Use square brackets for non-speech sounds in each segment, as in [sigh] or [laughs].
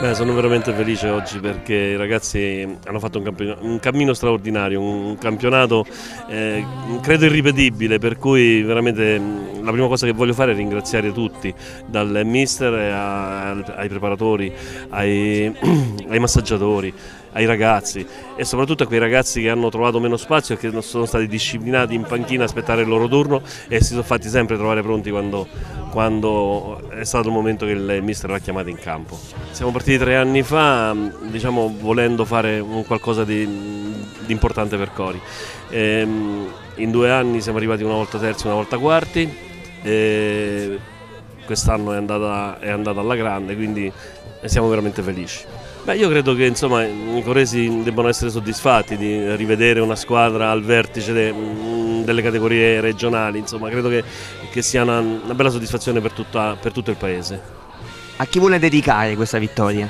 Beh, sono veramente felice oggi perché i ragazzi hanno fatto un, campion- un cammino straordinario, un campionato eh, credo irripetibile, per cui veramente la prima cosa che voglio fare è ringraziare tutti, dal mister ai preparatori, ai, [clears throat] ai massaggiatori, ai ragazzi e soprattutto a quei ragazzi che hanno trovato meno spazio e che sono stati disciplinati in panchina a aspettare il loro turno e si sono fatti sempre trovare pronti quando, quando è stato il momento che il mister l'ha chiamato in campo. Siamo partiti tre anni fa diciamo, volendo fare qualcosa di, di importante per Cori. E, ehm, in due anni siamo arrivati una volta terzi, una volta quarti. E quest'anno è andata, è andata alla grande, quindi siamo veramente felici. Beh, io credo che insomma, i coresi debbano essere soddisfatti di rivedere una squadra al vertice de, delle categorie regionali, insomma, credo che, che sia una, una, bella soddisfazione per, tutta, per tutto il paese. A chi vuole dedicare questa vittoria?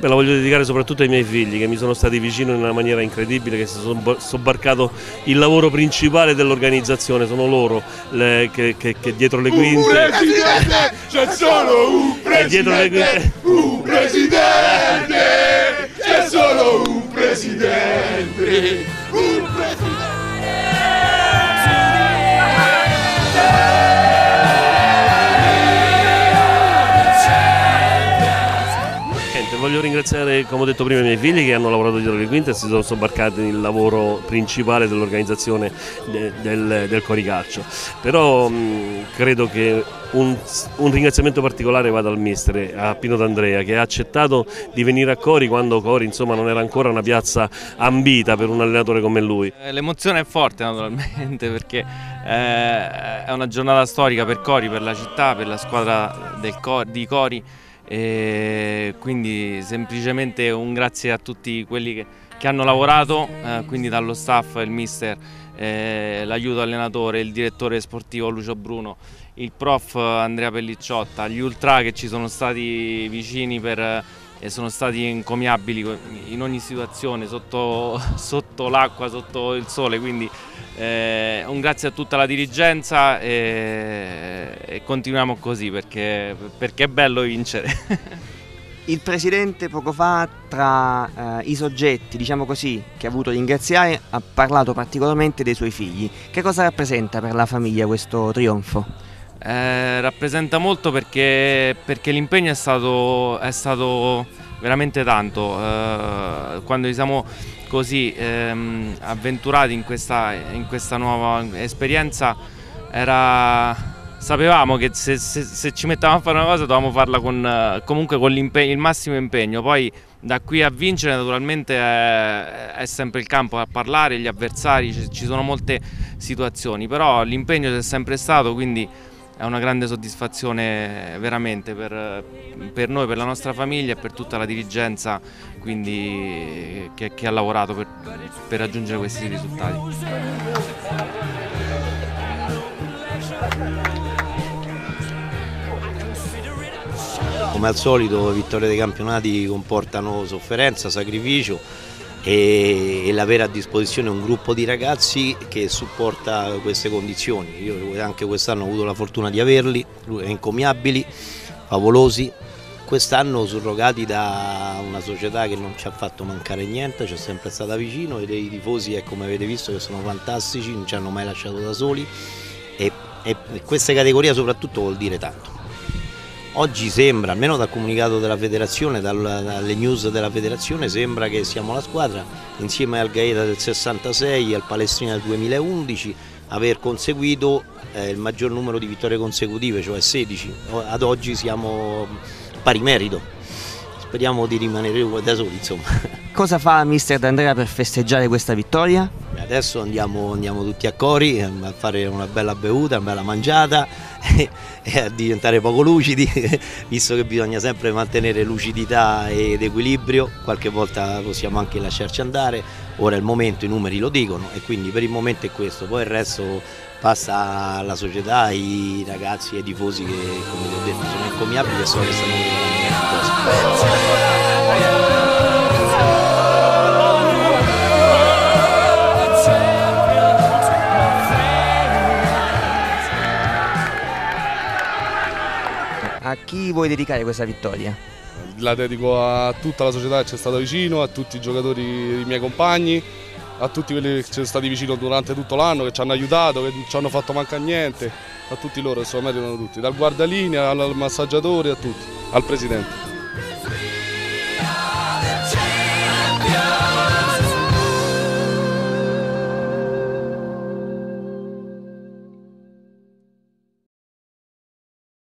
Beh, la voglio dedicare soprattutto ai miei figli che mi sono stati vicino in una maniera incredibile, che si sono sobbarcato il lavoro principale dell'organizzazione, sono loro le, che, che, che, dietro le quinte... Un presidente, c'è solo un presidente, un presidente, c'è solo un presidente. Voglio ringraziare, come ho detto prima, i miei figli che hanno lavorato dietro le quinte e si sono sobbarcati il lavoro principale dell'organizzazione de, del, del Coricaccio. Però mh, credo che un, un, ringraziamento particolare vada al mister, a Pino D'Andrea, che ha accettato di venire a Cori quando Cori insomma, non era ancora una piazza ambita per un allenatore come lui. Eh, l'emozione è forte naturalmente perché eh, è una giornata storica per Cori, per la città, per la squadra Cor di Cori e quindi semplicemente un grazie a tutti quelli che, che hanno lavorato, eh, quindi dallo staff, il mister, eh, l'aiuto allenatore, il direttore sportivo Lucio Bruno, il prof Andrea Pellicciotta, gli ultra che ci sono stati vicini per e sono stati encomiabili in ogni situazione, sotto, [laughs] sotto l'acqua, sotto il sole, quindi eh, un grazie a tutta la dirigenza e, e continuiamo così perché, perché, è bello vincere. [laughs] Il Presidente poco fa tra eh, i soggetti, diciamo così, che ha avuto ringraziare, ha parlato particolarmente dei suoi figli. Che cosa rappresenta per la famiglia questo trionfo? Eh, rappresenta molto perché, perché l'impegno è stato, è stato, veramente tanto. Eh, quando ci siamo così ehm, avventurati in questa, in questa, nuova esperienza era, sapevamo che se, se, se, ci mettavamo a fare una cosa dovevamo farla con, comunque con il massimo impegno. Poi da qui a vincere naturalmente è, è, sempre il campo a parlare, gli avversari, ci sono molte situazioni, però l'impegno c'è sempre stato, quindi è una grande soddisfazione veramente per, per, noi, per la nostra famiglia e per tutta la dirigenza quindi, che, che, ha lavorato per, per raggiungere questi risultati. Come al solito vittorie dei campionati comportano sofferenza, sacrificio e, l'avere a disposizione un gruppo di ragazzi che supporta queste condizioni. Io anche quest'anno ho avuto la fortuna di averli, encomiabili, favolosi, quest'anno surrogati da una società che non ci ha fatto mancare niente, ci è sempre stata vicino e dei tifosi, eh, come avete visto, che sono fantastici, non ci hanno mai lasciato da soli e, e questa categoria soprattutto vuol dire tanto. Oggi sembra, almeno dal comunicato della federazione, dalle news della federazione, sembra che siamo la squadra insieme al Gaeta del 66 e al Palestrina del 2011 aver conseguito eh, il maggior numero di vittorie consecutive, cioè 16. Ad oggi siamo pari merito. Speriamo di rimanere da soli, insomma. [laughs] Cosa fa mister D'Andrea per festeggiare questa vittoria? Adesso andiamo, andiamo tutti a Cori a fare una bella bevuta, una bella mangiata [laughs] e a diventare poco lucidi, [laughs] visto che bisogna sempre mantenere lucidità ed equilibrio, qualche volta possiamo anche lasciarci andare, ora è il momento, i numeri lo dicono e quindi per il momento è questo, poi il resto passa alla società, ai ragazzi e ai tifosi che come vi ho detto sono incommiabili e so che stanno preparando. A chi vuoi dedicare questa vittoria? la dedico a tutta la società che ci è stata vicino, a tutti i giocatori, i miei compagni, a tutti quelli che ci sono stati vicino durante tutto l'anno, che ci hanno aiutato, che non ci hanno fatto mancare niente, a tutti loro, lo meritano tutti, dal guardalinea al massaggiatore a tutti, al presidente.